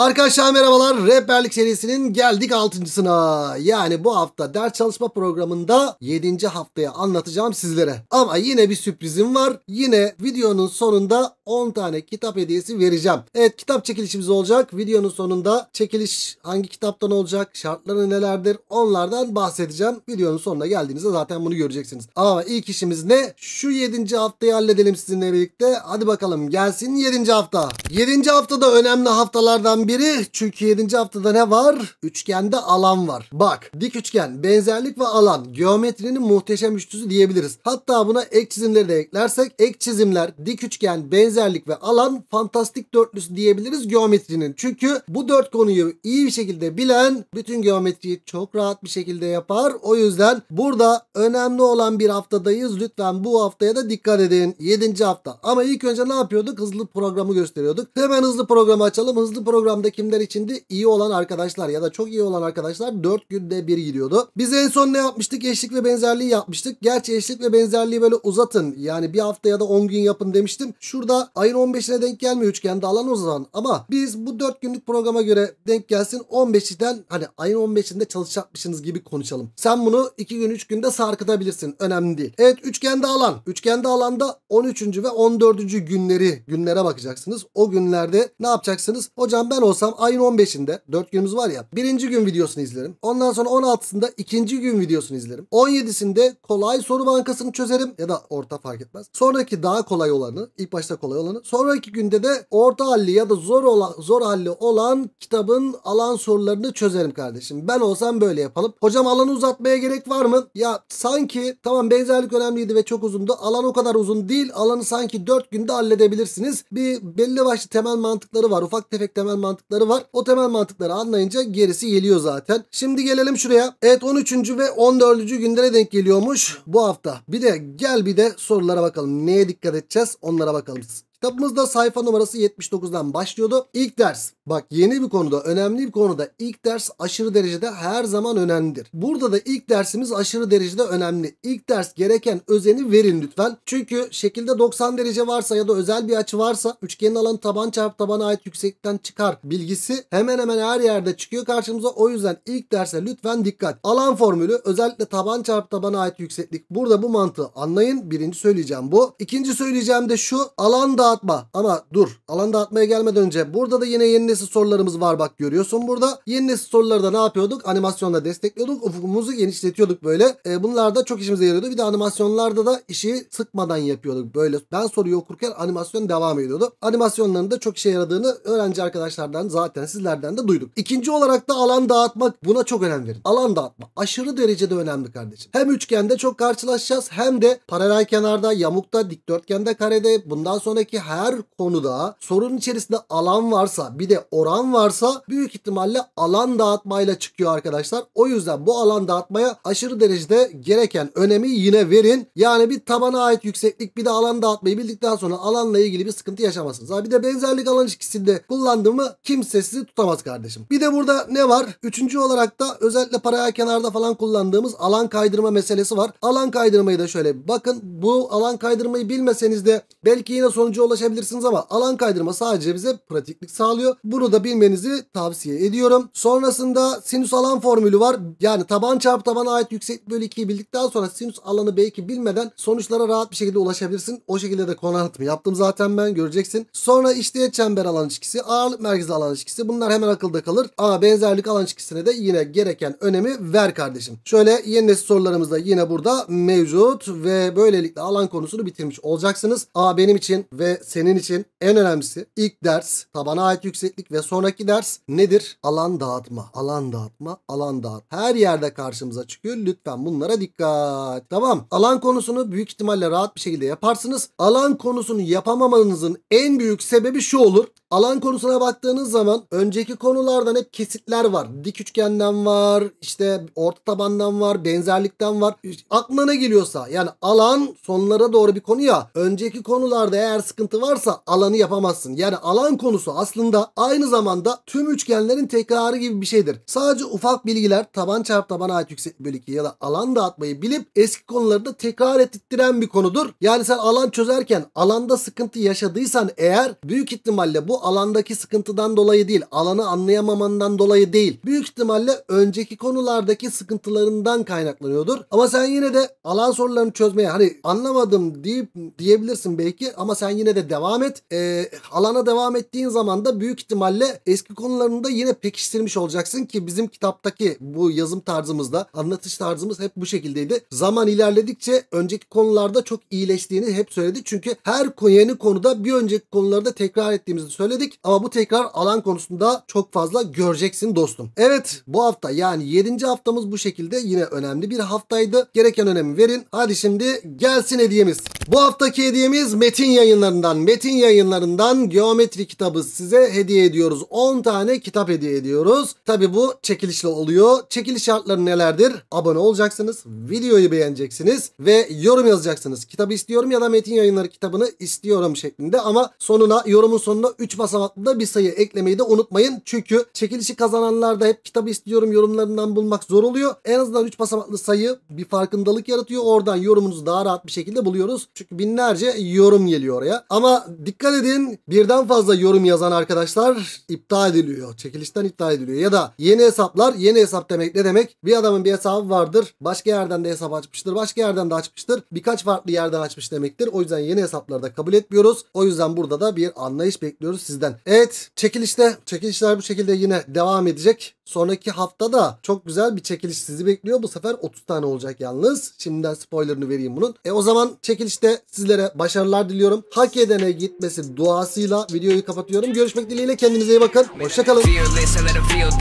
Arkadaşlar merhabalar. Rehberlik serisinin geldik altıncısına. Yani bu hafta ders çalışma programında 7. haftaya anlatacağım sizlere. Ama yine bir sürprizim var. Yine videonun sonunda 10 tane kitap hediyesi vereceğim. Evet kitap çekilişimiz olacak. Videonun sonunda çekiliş hangi kitaptan olacak, şartları nelerdir onlardan bahsedeceğim. Videonun sonuna geldiğinizde zaten bunu göreceksiniz. Ama ilk işimiz ne? Şu 7. haftayı halledelim sizinle birlikte. Hadi bakalım gelsin 7. hafta. 7. haftada önemli haftalardan biri. Çünkü 7. haftada ne var? Üçgende alan var. Bak dik üçgen, benzerlik ve alan geometrinin muhteşem üçlüsü diyebiliriz. Hatta buna ek çizimleri de eklersek ek çizimler, dik üçgen, benzerlik ve alan fantastik dörtlüsü diyebiliriz geometrinin. Çünkü bu dört konuyu iyi bir şekilde bilen bütün geometriyi çok rahat bir şekilde yapar. O yüzden burada önemli olan bir haftadayız. Lütfen bu haftaya da dikkat edin. 7. hafta. Ama ilk önce ne yapıyorduk? Hızlı programı gösteriyorduk. Hemen hızlı programı açalım. Hızlı programda kimler içindi? İyi olan arkadaşlar ya da çok iyi olan arkadaşlar 4 günde bir gidiyordu. Biz en son ne yapmıştık? Eşlik ve benzerliği yapmıştık. Gerçi eşlik ve benzerliği böyle uzatın. Yani bir hafta ya da 10 gün yapın demiştim. Şurada ayın 15'ine denk gelmiyor üçgende alan o zaman. Ama biz bu 4 günlük programa göre denk gelsin 15'den hani ayın 15'inde çalışacakmışsınız gibi konuşalım. Sen bunu 2 gün 3 günde sarkıtabilirsin. Önemli değil. Evet üçgende alan. Üçgende alanda 13. ve 14. günleri günlere bakacaksınız. O günlerde ne yapacaksınız? Hocam ben olsam ayın 15'inde 4 günümüz var ya. Birinci gün videosunu izlerim. Ondan sonra 16'sında ikinci gün videosunu izlerim. 17'sinde kolay soru bankasını çözerim ya da orta fark etmez. Sonraki daha kolay olanı, ilk başta kolay olanı. Sonraki günde de orta halli ya da zor olan zor halli olan kitabın alan sorularını çözerim kardeşim. Ben olsam böyle yapalım. Hocam alanı uzatmaya gerek var mı? Ya sanki tamam benzerlik önemliydi ve çok uzundu. Alan o kadar uzun değil. Alanı sanki 4 günde halledebilirsiniz. Bir belli başlı temel mantıkları var. Ufak tefek temel mantıkları var. O temel mantıkları anlayınca gerisi geliyor zaten. Şimdi gelelim şuraya. Evet 13. ve 14. günlere denk geliyormuş bu hafta. Bir de gel bir de sorulara bakalım. Neye dikkat edeceğiz? Onlara bakalım. Kitabımızda sayfa numarası 79'dan başlıyordu. İlk ders. Bak yeni bir konuda, önemli bir konuda ilk ders aşırı derecede her zaman önemlidir. Burada da ilk dersimiz aşırı derecede önemli. İlk ders gereken özeni verin lütfen. Çünkü şekilde 90 derece varsa ya da özel bir açı varsa üçgenin alanı taban çarpı tabana ait yükseklikten çıkar bilgisi hemen hemen her yerde çıkıyor karşımıza. O yüzden ilk derse lütfen dikkat. Alan formülü özellikle taban çarpı tabana ait yükseklik. Burada bu mantığı anlayın. Birinci söyleyeceğim bu. İkinci söyleyeceğim de şu alan dağıtma. Ama dur alan dağıtmaya gelmeden önce burada da yine yeni nesil sorularımız var bak görüyorsun burada. Yeni nesil soruları da ne yapıyorduk? Animasyonla destekliyorduk. Ufukumuzu genişletiyorduk böyle. E, bunlar da çok işimize yarıyordu. Bir de animasyonlarda da işi sıkmadan yapıyorduk. Böyle ben soruyu okurken animasyon devam ediyordu. Animasyonların da çok işe yaradığını öğrenci arkadaşlardan zaten sizlerden de duyduk. İkinci olarak da alan dağıtmak. Buna çok önem verin. Alan dağıtma. Aşırı derecede önemli kardeşim. Hem üçgende çok karşılaşacağız hem de paralel kenarda, yamukta, dikdörtgende, karede bundan sonraki her konuda sorunun içerisinde alan varsa bir de oran varsa büyük ihtimalle alan dağıtmayla çıkıyor arkadaşlar. O yüzden bu alan dağıtmaya aşırı derecede gereken önemi yine verin. Yani bir tabana ait yükseklik bir de alan dağıtmayı bildikten sonra alanla ilgili bir sıkıntı yaşamazsınız. Bir de benzerlik alan ilişkisinde kullandığımı kimse sizi tutamaz kardeşim. Bir de burada ne var? Üçüncü olarak da özellikle paraya kenarda falan kullandığımız alan kaydırma meselesi var. Alan kaydırmayı da şöyle bakın bu alan kaydırmayı bilmeseniz de belki yine sonuca ulaşabilirsiniz ama alan kaydırma sadece bize pratiklik sağlıyor. Bunu da bilmenizi tavsiye ediyorum. Sonrasında sinüs alan formülü var. Yani taban çarpı tabana ait yükseklik bölü 2'yi bildikten sonra sinüs alanı belki bilmeden sonuçlara rahat bir şekilde ulaşabilirsin. O şekilde de konu anlatımı yaptım zaten ben göreceksin. Sonra işleye çember alan ilişkisi, ağırlık merkezi alan ilişkisi bunlar hemen akılda kalır. Ama benzerlik alan ilişkisine de yine gereken önemi ver kardeşim. Şöyle yeni nesil sorularımız da yine burada mevcut ve böylelikle alan konusunu bitirmiş olacaksınız. Ama benim için ve senin için en önemlisi ilk ders tabana ait yükseklik ve sonraki ders nedir? Alan dağıtma, alan dağıtma, alan dağıt. Her yerde karşımıza çıkıyor. Lütfen bunlara dikkat. Tamam. Alan konusunu büyük ihtimalle rahat bir şekilde yaparsınız. Alan konusunu yapamamanızın en büyük sebebi şu olur. Alan konusuna baktığınız zaman önceki konulardan hep kesitler var. Dik üçgenden var, işte orta tabandan var, benzerlikten var. Aklına ne geliyorsa yani alan sonlara doğru bir konu ya. Önceki konularda eğer sıkıntı varsa alanı yapamazsın. Yani alan konusu aslında aynı zamanda tüm üçgenlerin tekrarı gibi bir şeydir. Sadece ufak bilgiler taban çarpı tabana ait yükseklik bölü 2 ya da alan dağıtmayı bilip eski konuları da tekrar ettiren bir konudur. Yani sen alan çözerken alanda sıkıntı yaşadıysan eğer büyük ihtimalle bu alandaki sıkıntıdan dolayı değil. Alanı anlayamamandan dolayı değil. Büyük ihtimalle önceki konulardaki sıkıntılarından kaynaklanıyordur. Ama sen yine de alan sorularını çözmeye hani anlamadım deyip diyebilirsin belki ama sen yine de devam et. Ee, alana devam ettiğin zaman da büyük ihtimalle eski konularını da yine pekiştirmiş olacaksın ki bizim kitaptaki bu yazım tarzımızda anlatış tarzımız hep bu şekildeydi. Zaman ilerledikçe önceki konularda çok iyileştiğini hep söyledik. Çünkü her yeni konuda bir önceki konularda tekrar ettiğimizi söyledik. Ama bu tekrar alan konusunda çok fazla göreceksin dostum. Evet bu hafta yani 7. haftamız bu şekilde yine önemli bir haftaydı. Gereken önemi verin. Hadi şimdi gelsin hediyemiz. Bu haftaki hediyemiz Metin yayınlarından. Metin yayınlarından geometri kitabı size hediye ediyoruz. 10 tane kitap hediye ediyoruz. Tabi bu çekilişle oluyor. Çekiliş şartları nelerdir? Abone olacaksınız. Videoyu beğeneceksiniz ve yorum yazacaksınız. Kitabı istiyorum ya da Metin yayınları kitabını istiyorum şeklinde ama sonuna yorumun sonuna 3 basamaklı bir sayı eklemeyi de unutmayın. Çünkü çekilişi kazananlar da hep kitabı istiyorum yorumlarından bulmak zor oluyor. En azından 3 basamaklı sayı bir farkındalık yaratıyor. Oradan yorumunuzu daha rahat bir şekilde buluyoruz. Çünkü binlerce yorum geliyor oraya. Ama dikkat edin birden fazla yorum yazan arkadaşlar iptal ediliyor. Çekilişten iptal ediliyor. Ya da yeni hesaplar yeni hesap demek ne demek? Bir adamın bir hesabı vardır. Başka yerden de hesap açmıştır. Başka yerden de açmıştır. Birkaç farklı yerden açmış demektir. O yüzden yeni hesapları da kabul etmiyoruz. O yüzden burada da bir anlayış bekliyoruz sizden. Evet çekilişte çekilişler bu şekilde yine devam edecek. Sonraki hafta da çok güzel bir çekiliş sizi bekliyor. Bu sefer 30 tane olacak yalnız. Şimdiden spoilerını vereyim bunun. E o zaman çekilişte sizlere başarılar diliyorum. Hak edene gitmesi duasıyla videoyu kapatıyorum. Görüşmek dileğiyle kendinize iyi bakın. Hoşçakalın.